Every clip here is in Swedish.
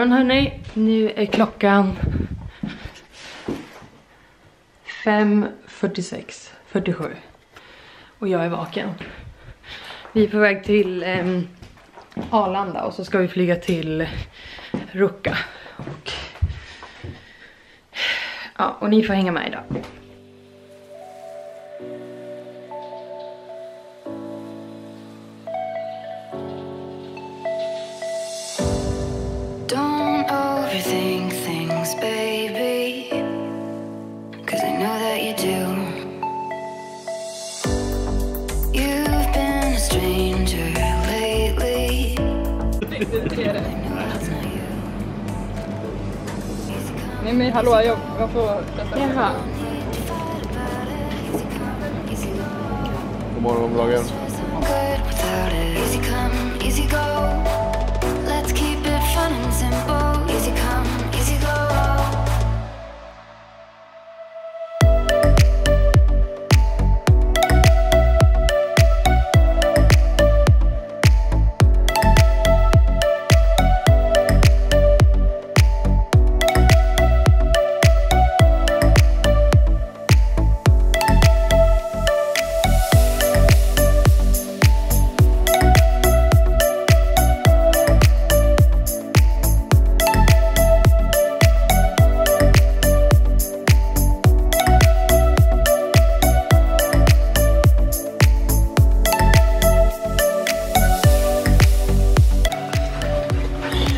morgon hörni. Nu är klockan 5.46, 47. Och jag är vaken. Vi är på väg till eh, Arlanda och så ska vi flyga till Ruka. Och, ja, och ni får hänga med idag. Nej men hallå, jag, jag får testa. Jaha. easy fight about it. Easy come, easy go. God morgon vloggen. I'm good without it. Easy come, easy go. Let's keep it fun and simple. Easy come,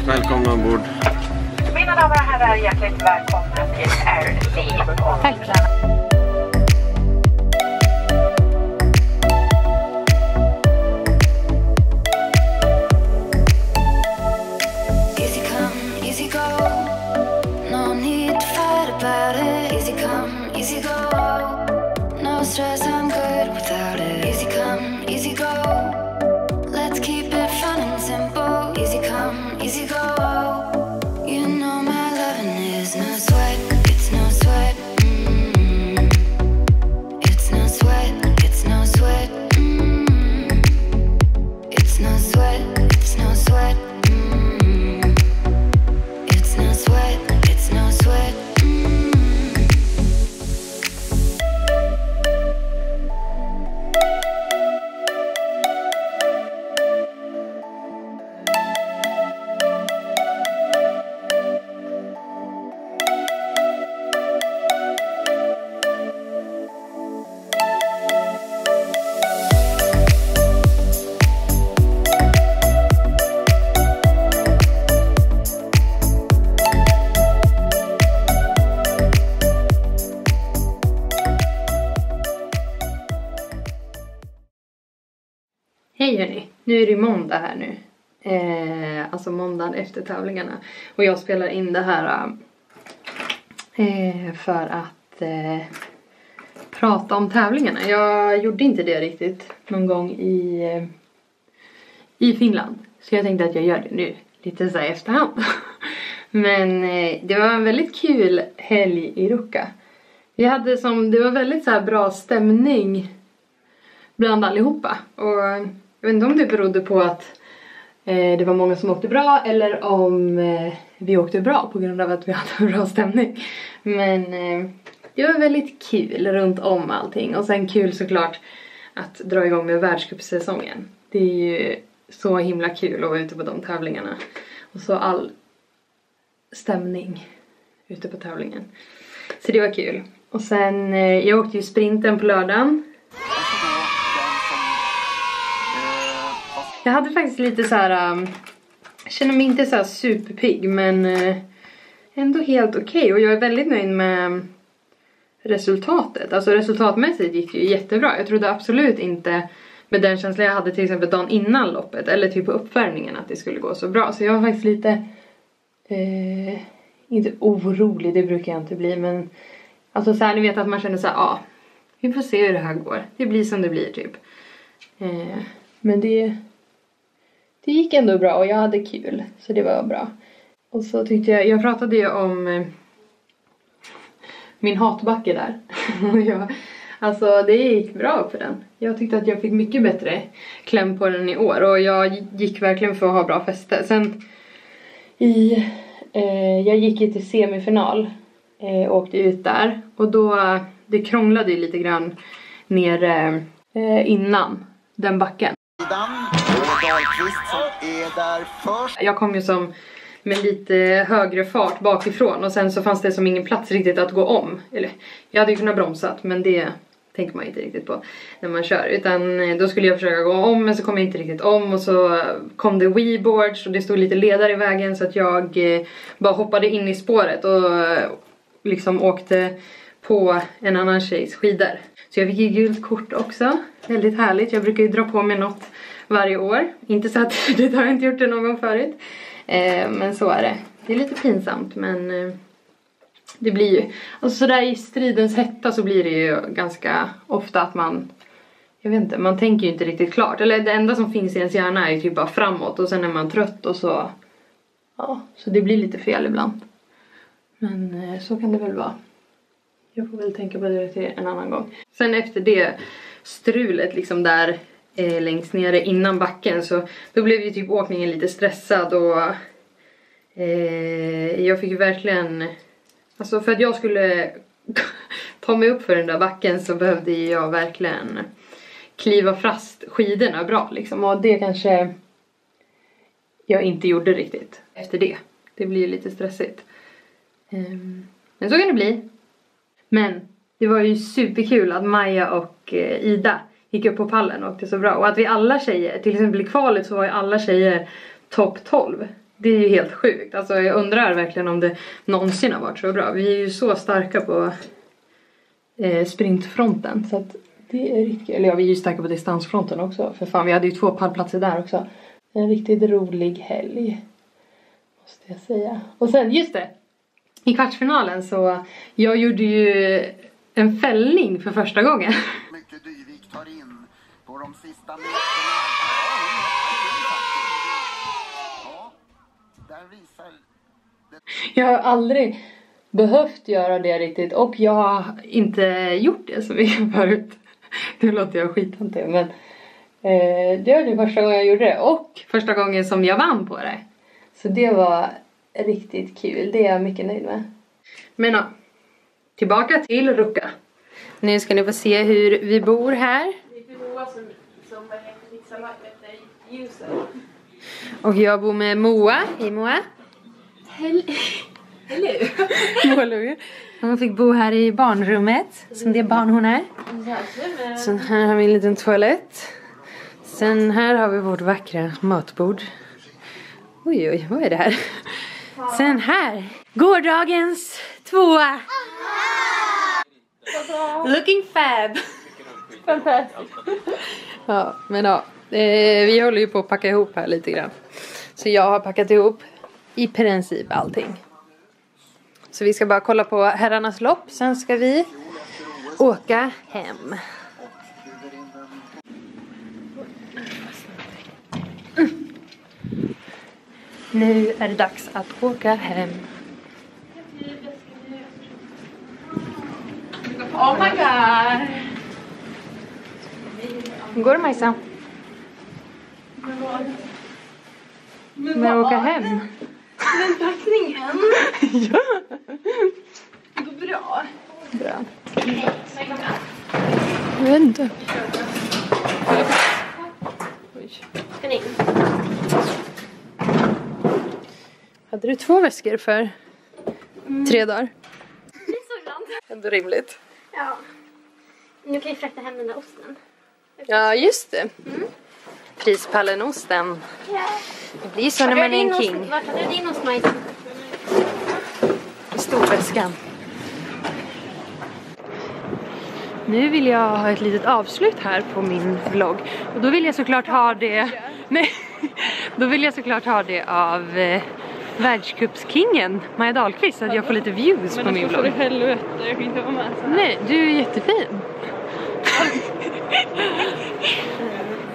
Välkomna ombord. Mina damer och herrar, hjärtligt välkomna till RC. Tack Easy Hej hörni, nu är det måndag här nu. Eh, alltså måndagen efter tävlingarna. Och jag spelar in det här eh, eh, för att eh, prata om tävlingarna. Jag gjorde inte det riktigt någon gång i, eh, i Finland. Så jag tänkte att jag gör det nu, lite så här i efterhand. Men eh, det var en väldigt kul helg i Ruka. Vi hade som, det var väldigt så här bra stämning bland allihopa. Och jag vet inte om det berodde på att eh, det var många som åkte bra eller om eh, vi åkte bra på grund av att vi hade en bra stämning. Men eh, det var väldigt kul runt om allting och sen kul såklart att dra igång med världscupsäsongen. Det är ju så himla kul att vara ute på de tävlingarna. Och så all stämning ute på tävlingen. Så det var kul. Och sen, eh, jag åkte ju sprinten på lördagen. Jag hade faktiskt lite så här. Um, känner mig inte så här superpigg men uh, ändå helt okej okay. och jag är väldigt nöjd med um, resultatet. Alltså resultatmässigt gick det ju jättebra. Jag trodde absolut inte med den känslan jag hade till exempel dagen innan loppet eller typ på uppvärmningen att det skulle gå så bra. Så jag var faktiskt lite eh, inte orolig, det brukar jag inte bli men alltså så här, ni vet att man känner så här, ja, ah, vi får se hur det här går. Det blir som det blir typ. Eh, men det det gick ändå bra och jag hade kul så det var bra. Och så tyckte jag, jag pratade ju om eh, min hatbacke där. Jag, alltså det gick bra för den. Jag tyckte att jag fick mycket bättre kläm på den i år och jag gick verkligen för att ha bra fäste. Sen i Eh, jag gick ju till semifinal eh, och åkte ut där. Och då, det krånglade ju lite grann nere eh, innan den backen. Dahlqvist som är där först. Jag kom ju som med lite högre fart bakifrån och sen så fanns det som ingen plats riktigt att gå om. Eller jag hade ju kunnat bromsat men det tänker man inte riktigt på när man kör. Utan eh, då skulle jag försöka gå om men så kom jag inte riktigt om och så kom det weboards och det stod lite ledare i vägen så att jag eh, bara hoppade in i spåret och eh, liksom åkte på en annan tjejs skidor. Så jag fick ju gult kort också. Väldigt härligt. Jag brukar ju dra på mig något varje år. Inte så att det har jag inte gjort det någon gång förut. Eh, men så är det. Det är lite pinsamt men eh, det blir ju, alltså sådär i stridens hetta så blir det ju ganska ofta att man jag vet inte, man tänker ju inte riktigt klart. Eller det enda som finns i ens hjärna är ju typ bara framåt och sen är man trött och så ja, så det blir lite fel ibland. Men eh, så kan det väl vara. Jag får väl tänka på det till en annan gång. Sen efter det strulet liksom där eh, längst nere innan backen så då blev ju typ åkningen lite stressad och eh, jag fick ju verkligen Alltså för att jag skulle ta mig upp för den där backen så behövde ju jag verkligen kliva fast skidorna bra liksom och det kanske jag inte gjorde riktigt efter det. Det blir ju lite stressigt. Eh, Men så kan det bli. Men det var ju superkul att Maja och eh, Ida gick upp på pallen och åkte så bra. Och att vi alla tjejer, till exempel i kvalet så var ju alla tjejer topp 12. Det är ju helt sjukt. Alltså jag undrar verkligen om det någonsin har varit så bra. Vi är ju så starka på eh, sprintfronten. Så att det är riktigt Eller ja, vi är ju starka på distansfronten också. För fan, vi hade ju två pallplatser där också. En riktigt rolig helg. Måste jag säga. Och sen, just det! I kvartsfinalen så, jag gjorde ju en fällning för första gången. Mycket Dyvik tar in på de sista meterna. Ja, där visar Jag har aldrig behövt göra det riktigt och jag har inte gjort det så mycket förut. Nu låter jag skitantig men eh, det var det första gången jag gjorde det och första gången som jag vann på det. Så det var riktigt kul, det är jag mycket nöjd med. Men ja, tillbaka till Rucka. Nu ska ni få se hur vi bor här. Och jag bor med Moa. Hej Moa. Moa Hon fick bo här i barnrummet, som det barn hon är. Sen här har vi en liten toalett. Sen här har vi vårt vackra matbord. Oj, oj, vad är det här? Sen här, gårdagens tvåa. Looking fab. Ja, men ja. Eh, vi håller ju på att packa ihop här lite grann. Så jag har packat ihop i princip allting. Så vi ska bara kolla på herrarnas lopp, sen ska vi åka hem. Nu är det dags att åka hem. Oh my god! Hur går det Majsa? Med att åka hem? Packningen? Det går bra. Bra. Jag vet inte. Ska ni? Hade du två väskor för tre dagar? Det är så ibland. Ändå rimligt. Ja. Nu kan vi frakta hem den där osten. Ja, just det. Prispallenosten. Ja. Det blir så när man är en king. Vart hade du din ost Majs? I storväskan. Nu vill jag ha ett litet avslut här på min vlogg. Och då vill jag såklart ha det... Nej. Då vill jag såklart ha det av eh, världscupskingen Maja Dahlqvist så att jag får lite views på min vlogg. helvete, jag kan inte vara med så här. Nej, du är jättefin.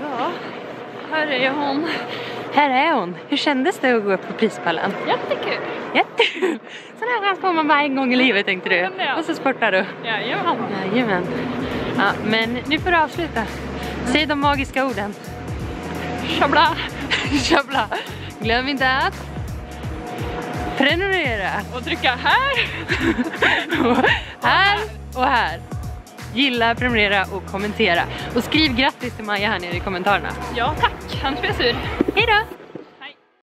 Ja. Här är hon. Här är hon. Hur kändes det att gå upp på prispallen? Jättekul. Jättekul! Sån här chans får man bara en gång i livet tänkte du. Och så sportar du. Jajamän. Jajamän. Ja, men nu får du avsluta. Säg de magiska orden. Tjabla. Tjabla! Glöm inte att prenumerera. Och trycka här. Och här och här. Gilla, prenumerera och kommentera. Och skriv grattis till Maja här nere i kommentarerna. Ja tack, han är sur. Hejdå!